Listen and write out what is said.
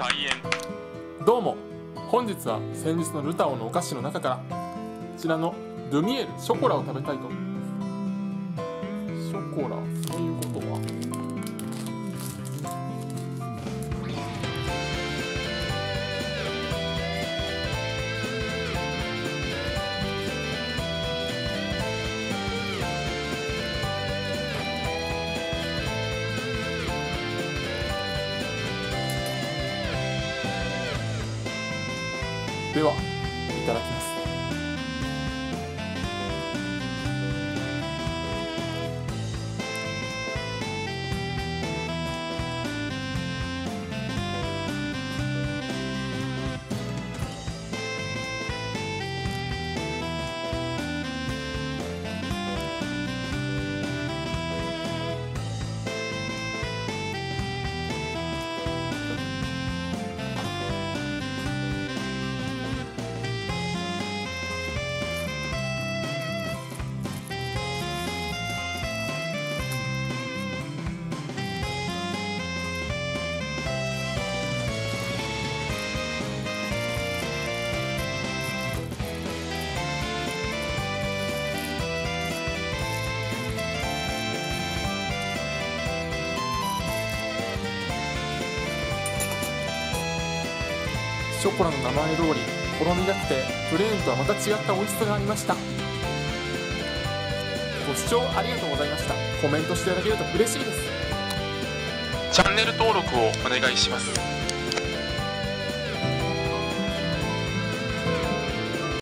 開演。どうも。本日は先日のルタオのお菓子の中からこちらのルミエルショコラを食べたいと。ショコラ。ではいただきます。ショコラの名前通りほろ苦くてプレーンとはまた違った美味しさがありました。ご視聴ありがとうございました。コメントしていただけると嬉しいです。チャンネル登録をお願いします。